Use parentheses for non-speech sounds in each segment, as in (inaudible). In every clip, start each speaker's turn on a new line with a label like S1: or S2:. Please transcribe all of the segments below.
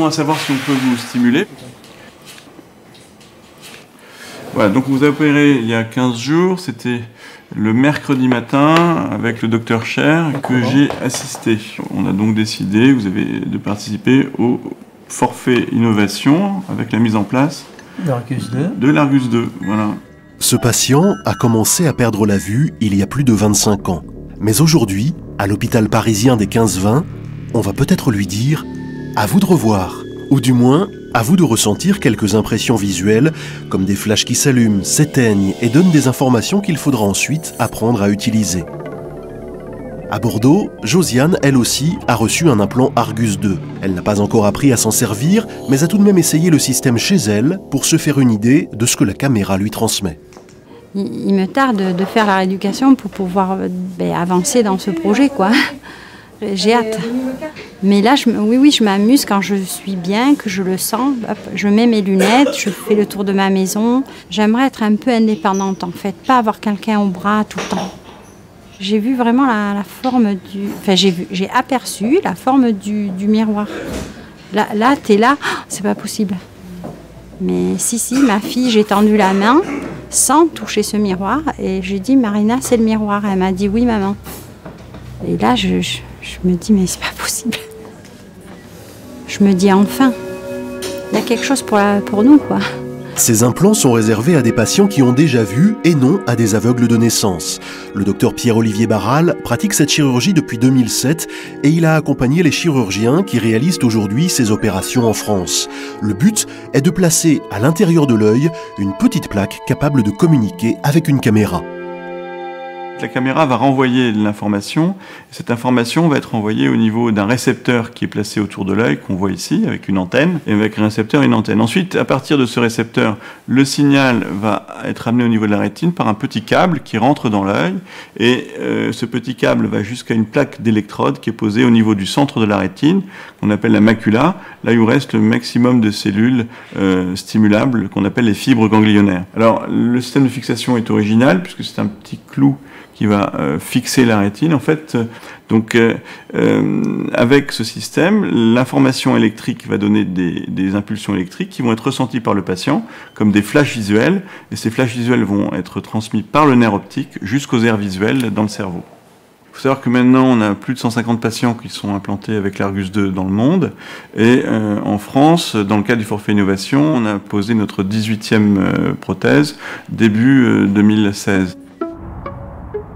S1: à savoir si on peut vous stimuler. Voilà, donc vous avez opéré il y a 15 jours, c'était le mercredi matin avec le docteur Cher que j'ai assisté. On a donc décidé, vous avez de participer au forfait innovation avec la mise en place de l'Argus 2. Voilà.
S2: Ce patient a commencé à perdre la vue il y a plus de 25 ans. Mais aujourd'hui, à l'hôpital parisien des 15-20, on va peut-être lui dire à vous de revoir, ou du moins à vous de ressentir quelques impressions visuelles, comme des flashs qui s'allument, s'éteignent et donnent des informations qu'il faudra ensuite apprendre à utiliser. À Bordeaux, Josiane, elle aussi, a reçu un implant Argus 2. Elle n'a pas encore appris à s'en servir, mais a tout de même essayé le système chez elle pour se faire une idée de ce que la caméra lui transmet
S3: il me tarde de faire la rééducation pour pouvoir ben, avancer dans ce projet, quoi. J'ai hâte. Mais là, je, oui, oui, je m'amuse quand je suis bien, que je le sens. je mets mes lunettes, je fais le tour de ma maison. J'aimerais être un peu indépendante, en fait, pas avoir quelqu'un au bras tout le temps. J'ai vu vraiment la, forme du... Enfin, j'ai, vu, j'ai aperçu la forme du, miroir. Là, là tu es là, c'est pas possible. Mais si, si, ma fille, j'ai tendu la main, sans toucher ce miroir. Et j'ai dit, Marina, c'est le miroir. Elle m'a dit, oui, maman. Et là, je, me dis, mais c'est pas possible. Je me dis, enfin, il y a quelque chose pour, pour nous, quoi.
S2: Ces implants sont réservés à des patients qui ont déjà vu et non à des aveugles de naissance. Le docteur Pierre-Olivier Barral pratique cette chirurgie depuis 2007 et il a accompagné les chirurgiens qui réalisent aujourd'hui ces opérations en France. Le but est de placer à l'intérieur de l'œil une petite plaque capable de communiquer avec une caméra
S1: la caméra va renvoyer l'information. Cette information va être envoyée au niveau d'un récepteur qui est placé autour de l'œil, qu'on voit ici, avec une antenne, et avec un récepteur et une antenne. Ensuite, à partir de ce récepteur, le signal va être amené au niveau de la rétine par un petit câble qui rentre dans l'œil, et euh, ce petit câble va jusqu'à une plaque d'électrode qui est posée au niveau du centre de la rétine, qu'on appelle la macula, là où reste le maximum de cellules euh, stimulables, qu'on appelle les fibres ganglionnaires. Alors, le système de fixation est original, puisque c'est un petit clou qui va euh, fixer la rétine. En fait, euh, donc euh, avec ce système, l'information électrique va donner des, des, impulsions électriques qui vont être ressenties par le patient comme des flashs visuels, et ces flashs visuels vont être transmis par le nerf optique jusqu'aux aires visuelles dans le cerveau. Il faut savoir que maintenant, on a plus de 150 patients qui sont implantés avec l'Argus 2 dans le monde. Et en France, dans le cadre du forfait innovation, on a posé notre 18e prothèse début 2016.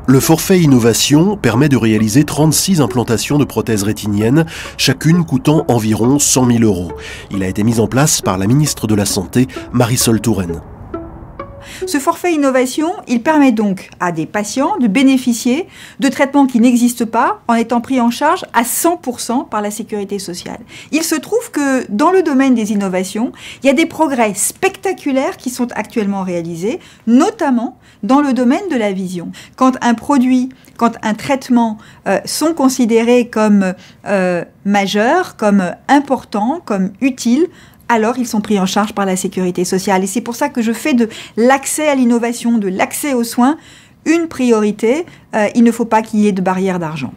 S2: Le forfait innovation permet de réaliser 36 implantations de prothèses rétiniennes, chacune coûtant environ 100 000 euros. Il a été mis en place par la ministre de la Santé, Marisol Touraine.
S4: Ce forfait innovation, il permet donc à des patients de bénéficier de traitements qui n'existent pas en étant pris en charge à 100% par la sécurité sociale. Il se trouve que dans le domaine des innovations, il y a des progrès spectaculaires qui sont actuellement réalisés, notamment dans le domaine de la vision. Quand un produit, quand un traitement euh, sont considérés comme euh, majeurs, comme importants, comme utiles, alors ils sont pris en charge par la sécurité sociale. Et c'est pour ça que je fais de l'accès à l'innovation, de l'accès aux soins, une priorité. Euh, il ne faut pas qu'il y ait de barrière d'argent.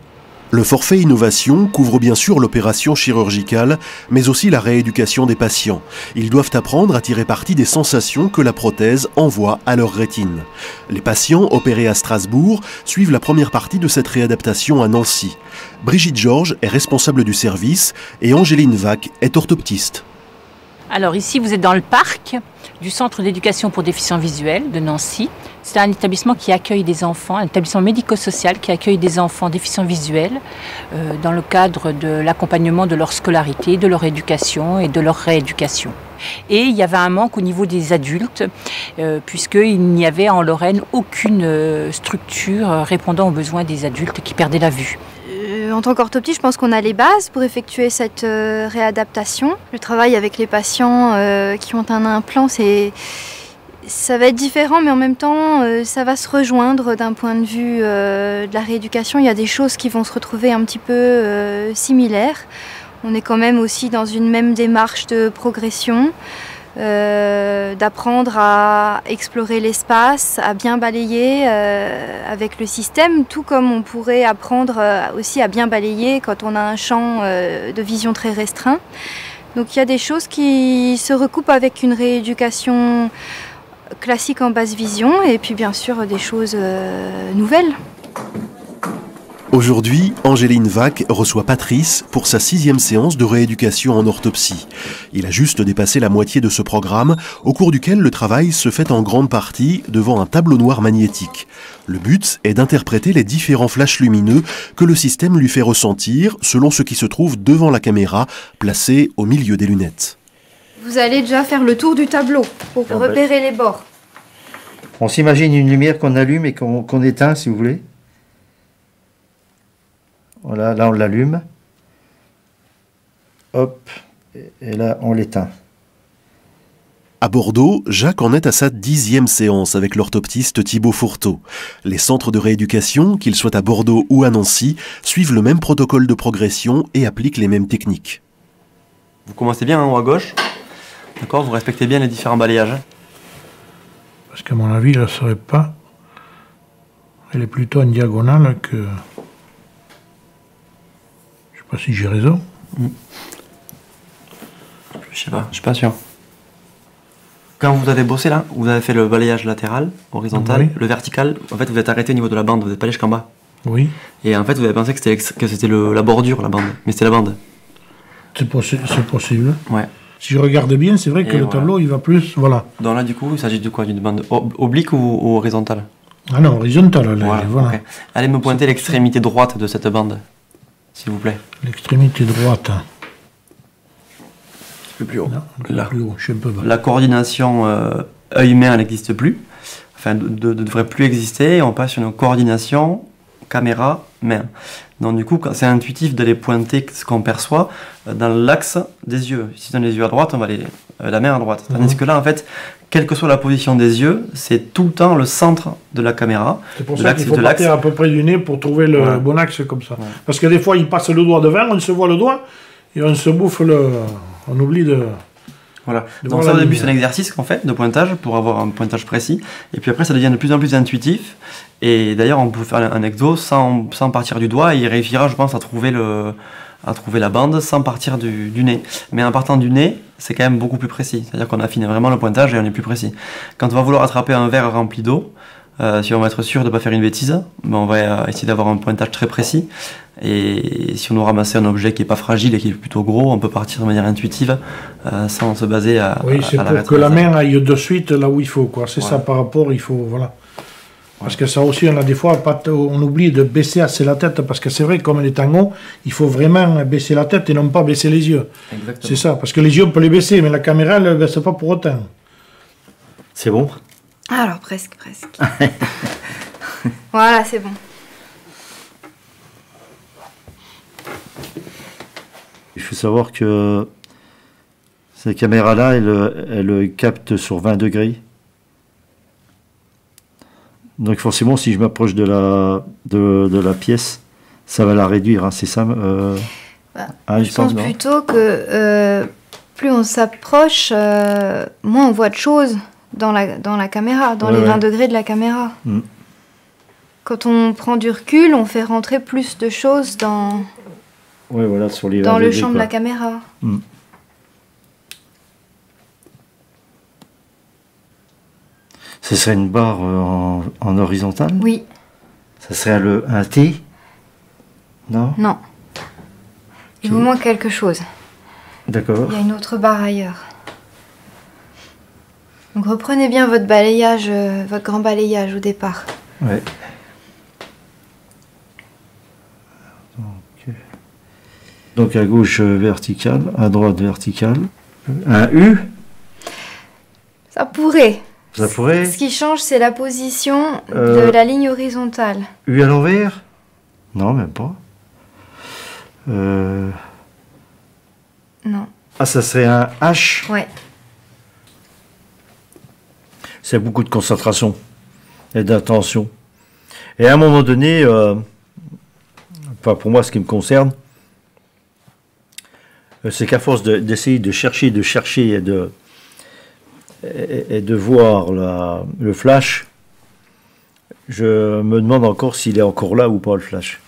S2: Le forfait innovation couvre bien sûr l'opération chirurgicale, mais aussi la rééducation des patients. Ils doivent apprendre à tirer parti des sensations que la prothèse envoie à leur rétine. Les patients opérés à Strasbourg suivent la première partie de cette réadaptation à Nancy. Brigitte Georges est responsable du service et Angéline Vac est orthoptiste.
S5: Alors ici, vous êtes dans le parc du Centre d'éducation pour déficients visuels de Nancy. C'est un établissement qui accueille des enfants, un établissement médico-social qui accueille des enfants déficients visuels euh, dans le cadre de l'accompagnement de leur scolarité, de leur éducation et de leur rééducation. Et il y avait un manque au niveau des adultes, euh, puisqu'il n'y avait en Lorraine aucune euh, structure répondant aux besoins des adultes qui perdaient la vue.
S6: Euh, en tant qu'orthoptie, je pense qu'on a les bases pour effectuer cette euh, réadaptation. Le travail avec les patients euh, qui ont un implant, c'est ça va être différent, mais en même temps, ça va se rejoindre d'un point de vue de la rééducation. Il y a des choses qui vont se retrouver un petit peu similaires. On est quand même aussi dans une même démarche de progression. Euh, d'apprendre à explorer l'espace, à bien balayer euh, avec le système, tout comme on pourrait apprendre euh, aussi à bien balayer quand on a un champ de vision très restreint. Donc il y a des choses qui se recoupent avec une rééducation classique en basse vision et puis bien sûr des choses nouvelles.
S2: Aujourd'hui, Angéline Vac reçoit Patrice pour sa sixième séance de rééducation en orthopsie. Il a juste dépassé la moitié de ce programme, au cours duquel le travail se fait en grande partie devant un tableau noir magnétique. Le but est d'interpréter les différents flashs lumineux que le système lui fait ressentir selon ce qui se trouve devant la caméra, placée au milieu des lunettes.
S6: Vous allez déjà faire le tour du tableau pour ah, repérer les bords.
S7: On s'imagine une lumière qu'on allume et qu'on éteint, si vous voulez. Voilà, là on l'allume. Hop, et là on l'éteint.
S2: À Bordeaux, Jacques en est à sa dixième séance avec l'orthoptiste Thibaut Fourteau. Les centres de rééducation, qu'ils soient à Bordeaux ou à Nancy, suivent le même protocole de progression et appliquent les mêmes techniques.
S8: Vous commencez bien en haut à gauche, d'accord Vous respectez bien les différents balayages.
S9: Parce qu'à mon avis, elle ne serait pas. Elle est plutôt en diagonale que pas si j'ai raison.
S8: Je sais pas, je suis pas sûr. Quand vous avez bossé là, vous avez fait le balayage latéral, horizontal, le vertical, en fait vous êtes arrêté au niveau de la bande, vous n'êtes pas allé jusqu'en bas.
S9: Oui.
S8: Et en fait vous avez pensé que c'était la bordure, la bande, mais c'était la bande.
S9: C'est possible.
S8: Ouais.
S9: Si je regarde bien, c'est vrai que le tableau il va plus. Voilà.
S8: Donc là du coup, il s'agit de quoi? D'une bande oblique ou, horizontale?
S9: Ah non, horizontale. voilà.
S8: Allez me pointer l'extrémité droite de cette bande s'il vous plaît.
S9: L'extrémité droite. Un
S8: peu plus haut.
S9: Là. Plus haut. Je suis un peu bas.
S8: La coordination euh, œil-main n'existe plus. Enfin, ne devrait plus exister. On passe sur une coordination caméra-main. Donc du coup, c'est intuitif d'aller pointer ce qu'on perçoit euh, dans l'axe des yeux. Si on a les yeux à droite, on va aller euh, la main à droite. Tandis mhm. que là, en fait, quelle que soit la position des yeux, c'est tout le temps le centre de la caméra.
S9: C'est pour ça qu'il faut partir à peu près du nez pour trouver le bon axe comme ça. Parce que des fois, il passe le doigt devant, on se voit le doigt, et on se bouffe le... On oublie de...
S8: Voilà. Donc ça au début c'est un exercice qu'on fait de pointage pour avoir un pointage précis. Et puis après ça devient de plus en plus intuitif. Et d'ailleurs on peut faire un exo sans, sans partir du doigt et il réussira je pense à trouver le, à trouver la bande sans partir du, nez. Mais en partant du nez, c'est quand même beaucoup plus précis. C'est-à-dire qu'on affine vraiment le pointage et on est plus précis. Quand on va vouloir attraper un verre rempli d'eau, euh, si on va être sûr de ne pas faire une bêtise, ben on va euh, essayer d'avoir un pointage très précis. Et si on nous ramasse un objet qui n'est pas fragile et qui est plutôt gros, on peut partir de manière intuitive euh, sans se baser à.
S9: Oui, c'est pour que la main aille de suite là où il faut. C'est ça par rapport, il faut. Voilà. Parce que ça aussi, on a des fois, on oublie de baisser assez la tête, parce que c'est vrai, comme les tangos, il faut vraiment baisser la tête et non pas baisser les yeux. C'est ça, parce que les yeux, on peut les baisser, mais la caméra, elle ne baisse pas pour autant.
S7: C'est bon?
S6: Alors, presque, presque. (laughs) voilà, c'est bon.
S7: Il faut savoir que cette caméra-là, elle, elle capte sur 20 degrés. Donc forcément, si je m'approche de la, de, la pièce, ça va la réduire, hein, c'est ça
S6: euh, bah, hein, Je pense plutôt que euh, plus on s'approche, euh, moins on voit de choses dans la, dans la caméra, dans les 20 degrés de la caméra. Mm. Quand on prend du recul, on fait rentrer plus de choses dans,
S7: voilà, sur les
S6: dans le champ de la caméra. Mm.
S7: Ce serait une barre euh, en, horizontale
S6: Oui.
S7: Ce serait le, un T? Non?
S6: Non. Il vous manque quelque chose.
S7: D'accord.
S6: Il y a une autre barre ailleurs. Donc reprenez bien votre balayage, euh, votre grand balayage au départ.
S7: Ouais. Donc à gauche euh, verticale, à droite verticale. Un U
S6: Ça pourrait.
S7: Ce
S6: qui change, c'est la position de euh, la ligne horizontale.
S7: U à l'envers Non, même pas. Euh,
S6: non.
S7: Ah, ça serait un H
S6: Ouais.
S7: C'est beaucoup de concentration et d'attention. Et à un moment donné, euh, enfin pour moi, ce qui me concerne, c'est qu'à force d'essayer de, chercher, de chercher et de, et, de voir le flash, je me demande encore s'il est encore là ou pas le flash.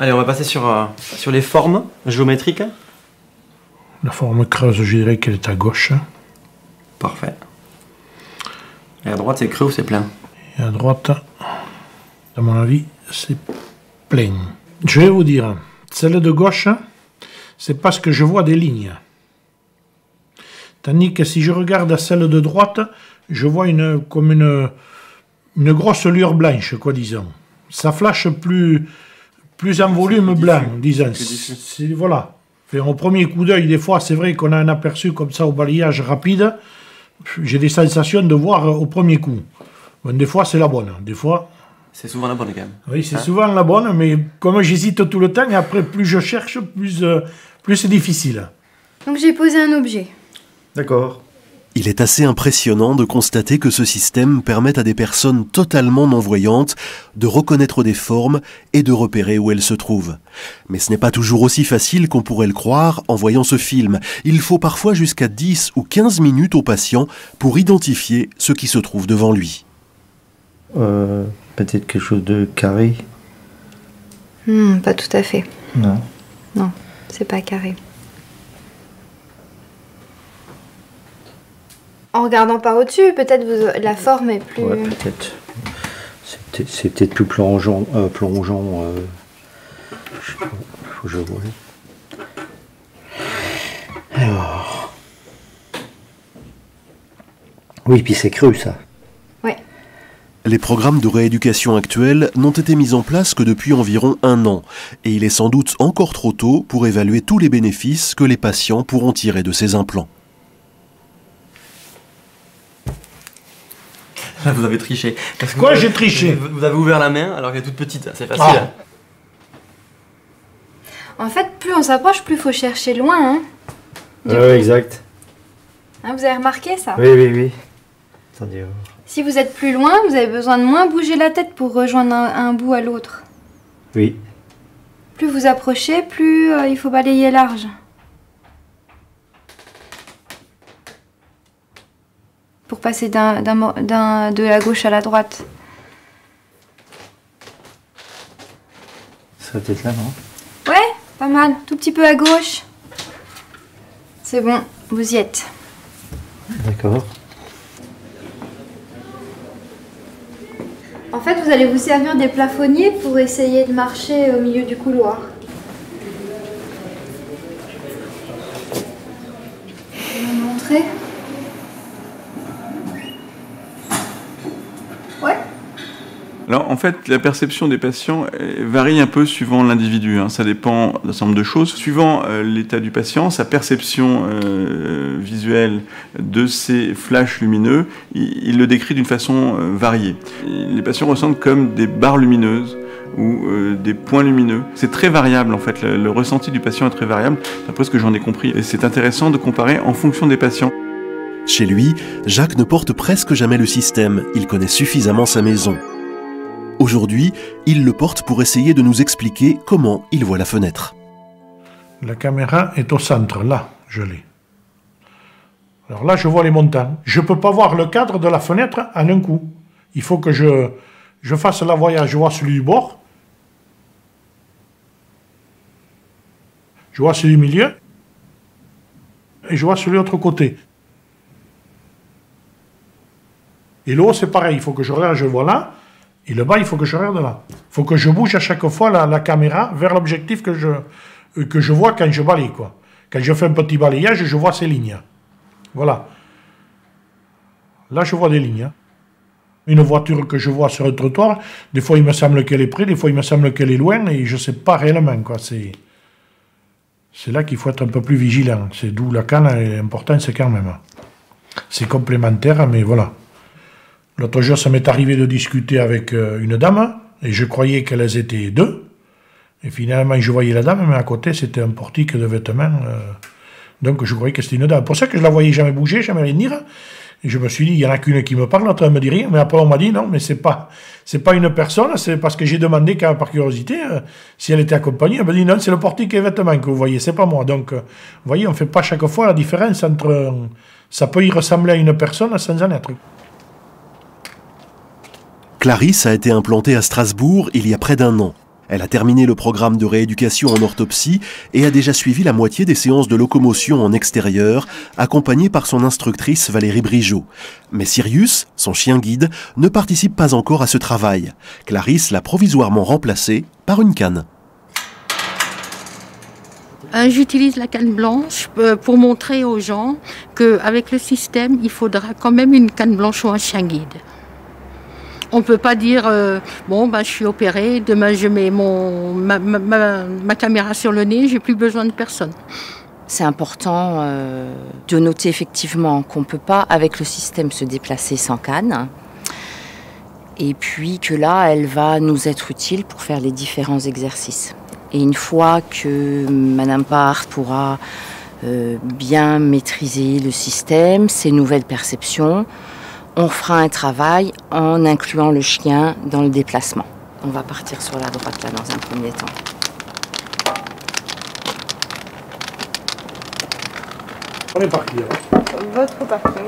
S8: Allez, on va passer sur, euh, sur les formes géométriques.
S9: La forme creuse, je dirais qu'elle est à gauche.
S8: Parfait. Et à droite, c'est creux ou c'est plein?
S9: Et à droite, à mon avis, c'est plein. Je vais vous dire, celle de gauche, c'est parce que je vois des lignes. Tandis que si je regarde à celle de droite, je vois une, comme une, une grosse lueur blanche, quoi disons. Ça flash plus, plus en volume blanc, disons. Voilà. au premier coup d'œil, des fois, c'est vrai qu'on a un aperçu comme ça au balayage rapide. J'ai des sensations de voir au premier coup. des fois, c'est la bonne. Des fois.
S8: C'est souvent la bonne, quand même.
S9: Oui, c'est hein souvent la bonne, mais comme j'hésite tout le temps, et après, plus je cherche, plus, euh, plus c'est difficile.
S6: Donc, j'ai posé un objet.
S7: D'accord.
S2: Il est assez impressionnant de constater que ce système permet à des personnes totalement non-voyantes de reconnaître des formes et de repérer où elles se trouvent. Mais ce n'est pas toujours aussi facile qu'on pourrait le croire en voyant ce film. Il faut parfois jusqu'à 10 ou 15 minutes au patient pour identifier ce qui se trouve devant lui.
S7: Euh, Peut-être quelque chose de carré?
S6: Hmm, Pas tout à fait.
S7: Non?
S6: Non, c'est pas carré. En regardant par au-dessus, peut-être la forme est plus.
S7: Ouais, peut-être. C'est peut-être plus plongeant. Euh, plongeant euh, je sais pas, faut que je vois. Alors. Oui, puis c'est cru ça.
S6: Ouais.
S2: Les programmes de rééducation actuels n'ont été mis en place que depuis environ un an, et il est sans doute encore trop tôt pour évaluer tous les bénéfices que les patients pourront tirer de ces implants. (laughs)
S8: vous avez triché.
S9: Quoi, j'ai triché
S8: Vous avez ouvert la main alors qu'elle est toute petite, c'est facile. Ah.
S6: En fait, plus on s'approche, plus il faut chercher loin. Hein,
S7: oui, exact.
S6: Hein, vous avez remarqué ça?
S7: Oui, oui, oui. Attendez.
S6: Si vous êtes plus loin, vous avez besoin de moins bouger la tête pour rejoindre un, bout à l'autre.
S7: Oui.
S6: Plus vous approchez, plus euh, il faut balayer large. Passer d'un, de la gauche à la droite.
S7: Ça va être là, non?
S6: Ouais, pas mal. Tout petit peu à gauche. C'est bon, vous y êtes.
S7: D'accord.
S6: En fait, vous allez vous servir des plafonniers pour essayer de marcher au milieu du couloir. Je vais vous montrer?
S1: Alors en fait, la perception des patients varie un peu suivant l'individu. Hein. Ça dépend d'un certain nombre de choses. Suivant euh, l'état du patient, sa perception euh, visuelle de ces flashs lumineux, il, le décrit d'une façon euh, variée. Les patients ressentent comme des barres lumineuses ou des points lumineux. C'est très variable en fait. Le, le ressenti du patient est très variable, d'après ce que j'en ai compris. Et c'est intéressant de comparer en fonction des patients.
S2: Chez lui, Jacques ne porte presque jamais le système. Il connaît suffisamment sa maison. Aujourd'hui, il le porte pour essayer de nous expliquer comment il voit la fenêtre.
S9: La caméra est au centre, là, je l'ai. Alors là, je vois les montagnes. Je ne peux pas voir le cadre de la fenêtre en un coup. Il faut que je, je fasse la voyage. Je vois celui du bord. Je vois celui du milieu. Et je vois celui de l'autre côté. Et l'eau, c'est pareil. Il faut que je regarde, je vois là. Et le bas, il faut que je regarde là. Il faut que je bouge à chaque fois la, caméra vers l'objectif que je, euh, que je vois quand je balaye. Quoi. Quand je fais un petit balayage, je vois ces lignes. Voilà. Là, je vois des lignes. Hein. Une voiture que je vois sur un trottoir, des fois il me semble qu'elle est près, des fois il me semble qu'elle est loin, et je ne sais pas réellement. Quoi. C'est, c'est là qu'il faut être un peu plus vigilant. C'est d'où la canne est importante, c'est quand même. C'est complémentaire, mais voilà. L'autre jour, ça m'est arrivé de discuter avec euh, une dame, et je croyais qu'elles étaient deux. Et finalement, je voyais la dame, mais à côté, c'était un portique de vêtements. Euh, donc, je croyais que c'était une dame. Pour ça que je la voyais jamais bouger, jamais venir. Et je me suis dit, il y en a qu'une qui me parle, l'autre ne me dit rien. Mais après, on m'a dit, non, mais c'est pas, c'est pas une personne, c'est parce que j'ai demandé, par curiosité, euh, si elle était accompagnée. Elle m'a dit, non, c'est le portique et vêtements que vous voyez, c'est pas moi. Donc, vous voyez, on fait pas chaque fois la différence entre. Ça peut y ressembler à une personne sans en être.
S2: Clarisse a été implantée à Strasbourg il y a près d'un an. Elle a terminé le programme de rééducation en orthopsie et a déjà suivi la moitié des séances de locomotion en extérieur, accompagnée par son instructrice Valérie Brigeot. Mais Sirius, son chien guide, ne participe pas encore à ce travail. Clarisse l'a provisoirement remplacé par une canne.
S10: Euh, j'utilise la canne blanche euh, pour montrer aux gens qu'avec le système, il faudra quand même une canne blanche ou un chien guide. On ne peut pas dire euh, bon ben, je suis opéré, demain je mets mon, ma, caméra sur le nez, j'ai plus besoin de personne.
S11: C'est important euh, de noter effectivement qu'on ne peut pas avec le système se déplacer sans canne. Et puis que là, elle va nous être utile pour faire les différents exercices. Et une fois que Madame Part pourra euh, bien maîtriser le système, ses nouvelles perceptions, on fera un travail en incluant le chien dans le déplacement. On va partir sur la droite là dans un premier temps.
S9: On est parti.
S12: Hein. Votre parking.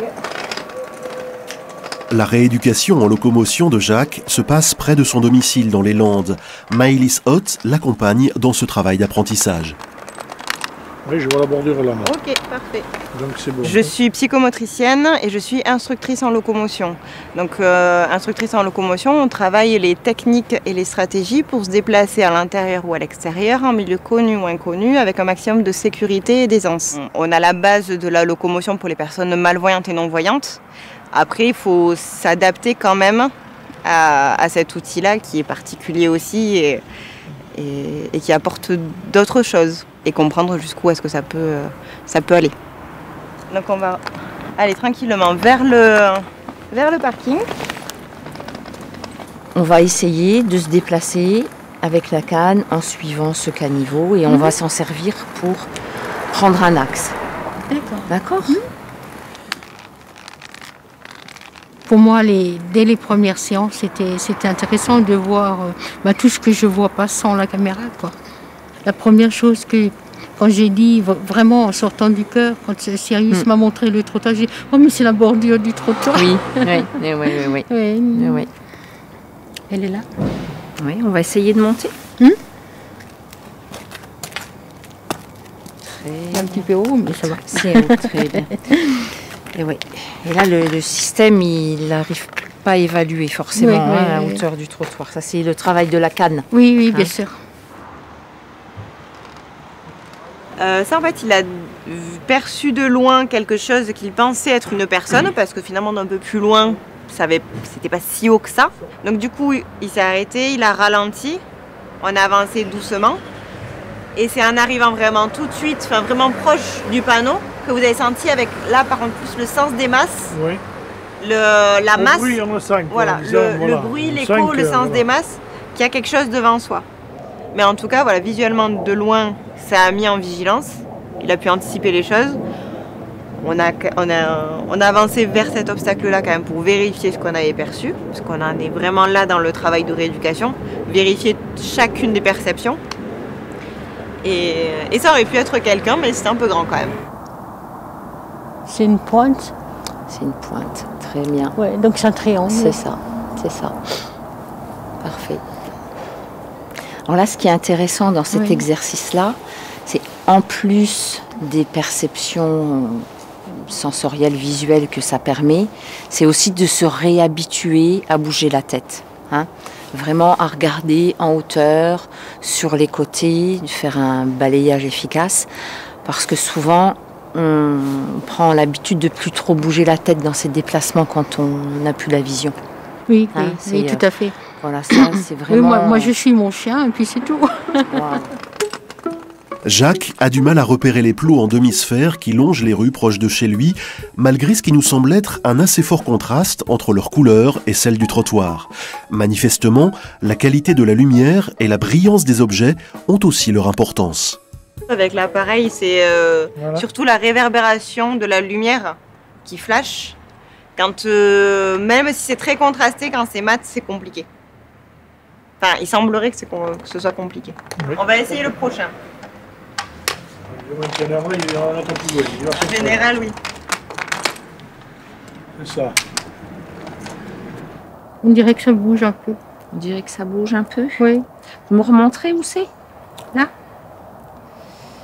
S2: La rééducation en locomotion de Jacques se passe près de son domicile dans les Landes. Maëlys Hott l'accompagne dans ce travail d'apprentissage.
S9: Oui, je vois la bordure là.
S12: Ok, parfait.
S9: Donc c'est bon.
S12: Je suis psychomotricienne et je suis instructrice en locomotion. Donc euh, instructrice en locomotion, on travaille les techniques et les stratégies pour se déplacer à l'intérieur ou à l'extérieur, en milieu connu ou inconnu, avec un maximum de sécurité et d'aisance. On a la base de la locomotion pour les personnes malvoyantes et non-voyantes. Après, il faut s'adapter quand même à, cet outil-là qui est particulier aussi et, et qui apporte d'autres choses et comprendre jusqu'où est-ce que ça peut, ça peut aller. Donc on va aller tranquillement vers le, vers le parking.
S11: On va essayer de se déplacer avec la canne en suivant ce caniveau et on mhm. va s'en servir pour prendre un axe.
S10: D'accord.
S11: D'accord
S10: mhm. Pour moi, les, dès les premières séances, c'était intéressant de voir euh, bah, tout ce que je vois pas sans la caméra. Quoi. La première chose que, quand j'ai dit vraiment en sortant du cœur, quand Sirius hmm. m'a montré le trottoir, j'ai dit Oh, mais c'est la bordure du trottoir. (laughs)
S11: Oui, oui, oui, oui. oui. oui.
S10: Elle est là
S11: Oui, on va essayer de monter.
S10: Hmm? Un petit peu haut, mais ça va.
S11: C'est haut, très bien. (laughs) Et. Et là, le, système, il n'arrive pas à évaluer forcément hein, la hauteur du trottoir. Ça, c'est le travail de la canne.
S10: Oui, oui, bien hein sûr.
S12: Euh, ça, en fait, il a perçu de loin quelque chose qu'il pensait être une personne, parce que finalement, d'un peu plus loin, c'était pas si haut que ça. Donc, du coup, il s'est arrêté, il a ralenti, on a avancé doucement. Et c'est en arrivant vraiment tout de suite, enfin vraiment proche du panneau, que vous avez senti avec là, par contre, plus le sens des masses.
S9: Oui.
S12: Le, la masse.
S9: Bruit, on
S12: voilà, le, le, bruit, l'écho, le sens des masses, qu'il y a quelque chose devant soi. Mais en tout cas, voilà, visuellement de loin, ça a mis en vigilance. Il a pu anticiper les choses. On a, on a, on a avancé vers cet obstacle-là quand même pour vérifier ce qu'on avait perçu, parce qu'on en est vraiment là dans le travail de rééducation, vérifier chacune des perceptions. Et, et ça aurait pu être quelqu'un, mais c'était un peu grand quand même.
S10: C'est une pointe?
S11: C'est une pointe, très bien.
S10: Ouais, donc c'est un triangle.
S11: C'est ça, c'est ça. Parfait. Alors là, ce qui est intéressant dans cet exercice-là, c'est en plus des perceptions sensorielles, visuelles que ça permet, c'est aussi de se réhabituer à bouger la tête. Hein. Vraiment à regarder en hauteur, sur les côtés, de faire un balayage efficace. Parce que souvent, on prend l'habitude de plus trop bouger la tête dans ces déplacements quand on n'a plus la vision.
S10: Oui, oui, hein, tout à fait.
S11: Voilà, ça, c'est vraiment.
S10: moi, je suis mon chien, et puis c'est tout.
S2: Jacques a du mal à repérer les plots en demi-sphère qui longent les rues proches de chez lui, malgré ce qui nous semble être un assez fort contraste entre leur couleur et celle du trottoir. Manifestement, la qualité de la lumière et la brillance des objets ont aussi leur importance.
S12: Avec l'appareil, c'est euh, surtout la réverbération de la lumière qui flash Quand, euh, même si c'est très contrasté, quand c'est mat, c'est compliqué. Enfin, il semblerait que, que ce soit compliqué. On va essayer le prochain. En général, oui.
S9: C'est ça.
S10: On dirait que ça bouge un peu.
S11: On dirait que ça bouge un peu
S10: Oui.
S11: Vous me remontrez où c'est? Là?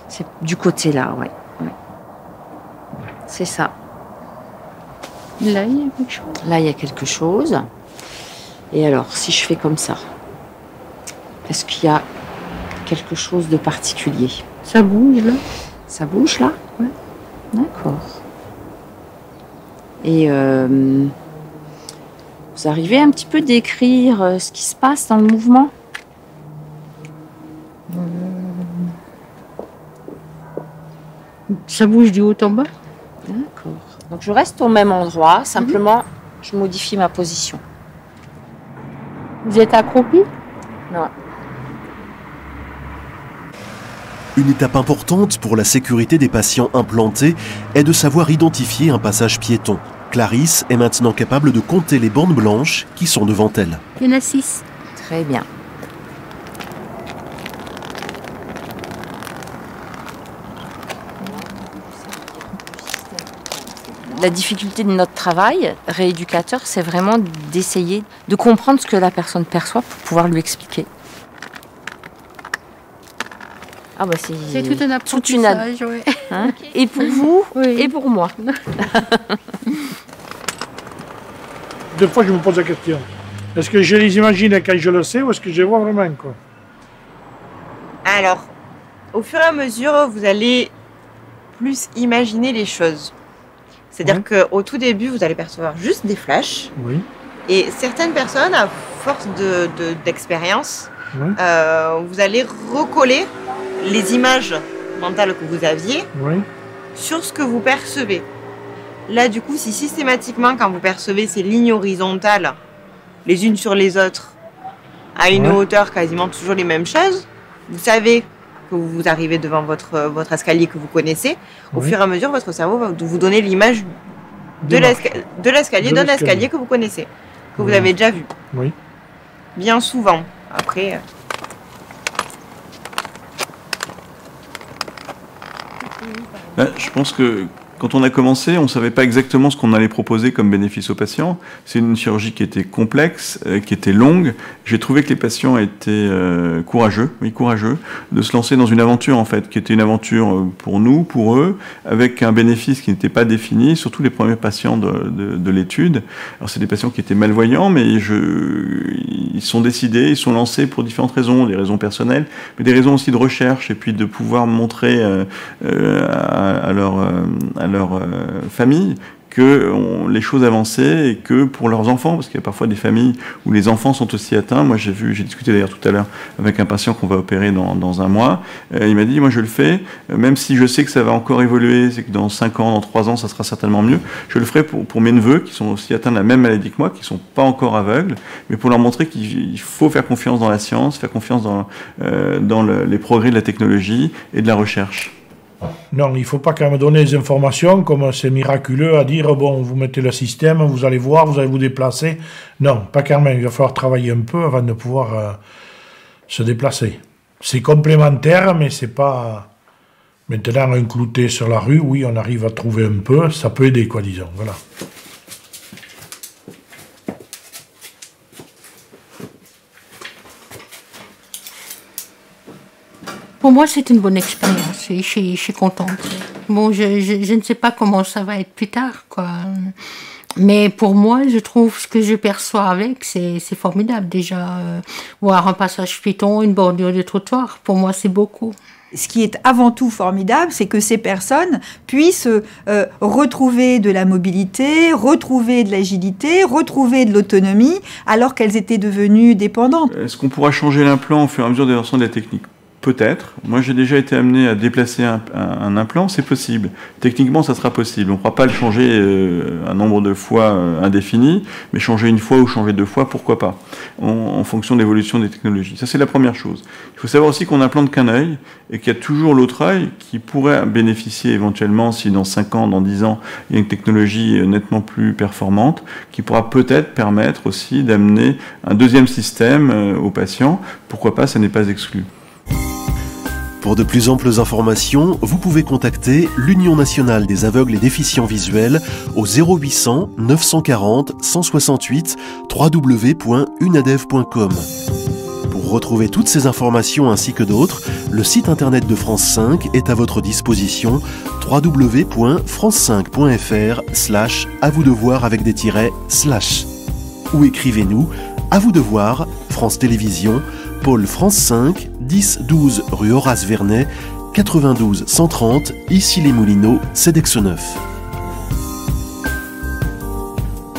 S11: C'est du côté là, ouais. ouais. C'est ça.
S10: Là, il y a quelque chose?
S11: Là, il y a quelque chose. Et alors, si je fais comme ça, est-ce qu'il y a quelque chose de particulier?
S10: Ça bouge là
S11: Ça bouge là?
S10: Ouais.
S11: D'accord. Et euh, vous arrivez un petit peu décrire euh, ce qui se passe dans le mouvement?
S10: Ça bouge du haut en bas?
S11: D'accord. Donc je reste au même endroit, simplement je modifie ma position.
S10: Vous êtes accroupi?
S11: Non.
S2: Une étape importante pour la sécurité des patients implantés est de savoir identifier un passage piéton. Clarisse est maintenant capable de compter les bandes blanches qui sont devant elle.
S10: Il y en a six.
S11: Très bien. La difficulté de notre travail, rééducateur, c'est vraiment d'essayer de comprendre ce que la personne perçoit pour pouvoir lui expliquer. Ah bah c'est
S10: C'est tout un
S11: toute une ad-
S10: apprentissage, ouais.
S11: hein, et pour vous (laughs)
S10: Oui.
S11: et pour moi. (laughs)
S9: Deux fois, je me pose la question. Est-ce que je les imagine quand je le sais ou est-ce que je les vois vraiment quoi?
S12: Alors, au fur et à mesure, vous allez plus imaginer les choses. C'est-à-dire qu'au tout début, vous allez percevoir juste des flashs.
S9: Oui.
S12: Et certaines personnes, à force de- de- d'expérience,
S9: Oui.
S12: euh, vous allez recoller les images mentales que vous aviez
S9: Oui.
S12: sur ce que vous percevez. Là, du coup, si systématiquement, quand vous percevez ces lignes horizontales, les unes sur les autres, à une
S9: Ouais.
S12: hauteur quasiment toujours les mêmes choses, vous savez que vous arrivez devant votre, votre escalier que vous connaissez. Au
S9: Oui.
S12: fur et à mesure, votre cerveau va vous donner l'image de l'escalier, d'un escalier que vous connaissez, que vous avez déjà vu.
S9: Oui.
S12: Bien souvent. Après,
S1: Je pense que quand on a commencé, on ne savait pas exactement ce qu'on allait proposer comme bénéfice aux patients. C'est une chirurgie qui était complexe, euh, qui était longue. J'ai trouvé que les patients étaient euh, courageux, oui, courageux, de se lancer dans une aventure en fait, qui était une aventure euh, pour nous, pour eux, avec un bénéfice qui n'était pas défini. Surtout les premiers patients de, de, de l'étude. Alors c'est des patients qui étaient malvoyants, mais ils sont décidés, ils sont lancés pour différentes raisons, des raisons personnelles, mais des raisons aussi de recherche et puis de pouvoir montrer à, leur leur euh, famille que les choses avançaient et que pour leurs enfants, parce qu'il y a parfois des familles où les enfants sont aussi atteints. Moi, j'ai vu, j'ai discuté d'ailleurs tout à l'heure avec un patient qu'on va opérer dans, un mois. Euh, il m'a dit, moi, je le fais, euh, même si je sais que ça va encore évoluer, c'est que dans 5 ans, dans 3 ans, ça sera certainement mieux. Je le ferai pour, mes neveux qui sont aussi atteints de la même maladie que moi, qui sont pas encore aveugles, mais pour leur montrer qu'il il faut faire confiance dans la science, faire confiance dans, dans le- les progrès de la technologie et de la recherche.
S9: Non, il ne faut pas quand même donner des informations comme c'est miraculeux à dire bon, vous mettez le système, vous allez voir, vous allez vous déplacer. Non, pas quand même. Il va falloir travailler un peu avant de pouvoir euh, se déplacer. C'est complémentaire, mais c'est pas. Maintenant, un clouté sur la rue, oui, on arrive à trouver un peu, ça peut aider, quoi, disons. Voilà.
S10: Pour moi, c'est une bonne expérience et je, suis- je suis contente. Bon, je, je- je ne sais pas comment ça va être plus tard, quoi. Mais pour moi, je trouve ce que je perçois avec, c'est formidable déjà. euh, voir un passage piéton, une bordure de trottoir, pour moi, c'est beaucoup.
S4: Ce qui est avant tout formidable, c'est que ces personnes puissent euh, retrouver de la mobilité, retrouver de l'agilité, retrouver de l'autonomie, alors qu'elles étaient devenues dépendantes.
S1: Est-ce qu'on pourra changer l'implant au fur et à mesure des versions de la technique? Peut-être. Moi, j'ai déjà été amené à déplacer un, implant, c'est possible. Techniquement, ça sera possible. On ne pourra pas le changer euh, un nombre de fois euh, indéfini, mais changer une fois ou changer deux fois, pourquoi pas, en, fonction de l'évolution des technologies. Ça, c'est la première chose. Il faut savoir aussi qu'on n'implante qu'un œil et qu'il y a toujours l'autre œil qui pourrait bénéficier éventuellement, si dans 5 ans, dans 10 ans, il y a une technologie euh, nettement plus performante, qui pourra peut-être permettre aussi d'amener un deuxième système aux patients. Pourquoi pas, ça n'est pas exclu.
S2: Pour de plus amples informations, vous pouvez contacter l'Union nationale des aveugles et déficients visuels au 0800 940 168 www.unadev.com. Pour retrouver toutes ces informations ainsi que d'autres, le site internet de France 5 est à votre disposition www.france5.fr slash à vous de voir avec des tirets slash. Ou écrivez-nous à vous de voir, France Télévisions, Paul France 5, 10 12 rue Horace Vernet, 92 130, ici les Moulineaux, CEDEX 9.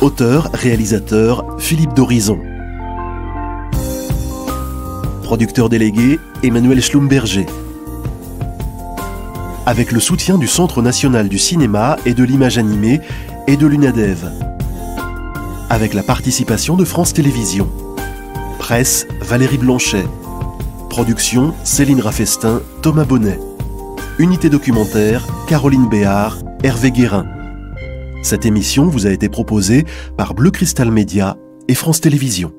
S2: Auteur, réalisateur, Philippe Dorison. Producteur délégué, Emmanuel Schlumberger. Avec le soutien du Centre national du cinéma et de l'image animée et de l'UNADEV. Avec la participation de France Télévisions. Presse, Valérie Blanchet. Production, Céline Raffestin, Thomas Bonnet. Unité documentaire, Caroline Béard, Hervé Guérin. Cette émission vous a été proposée par Bleu Cristal Média et France Télévisions.